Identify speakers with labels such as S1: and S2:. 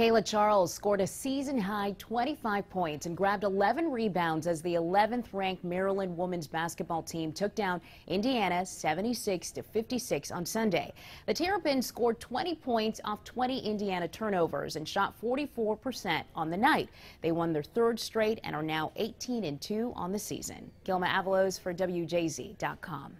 S1: Kaila Charles scored a season high 25 points and grabbed 11 rebounds as the 11th ranked Maryland women's basketball team took down Indiana 76 to 56 on Sunday. The Terrapins scored 20 points off 20 Indiana turnovers and shot 44% on the night. They won their third straight and are now 18 and 2 on the season. Gilma Avalos for WJZ.com.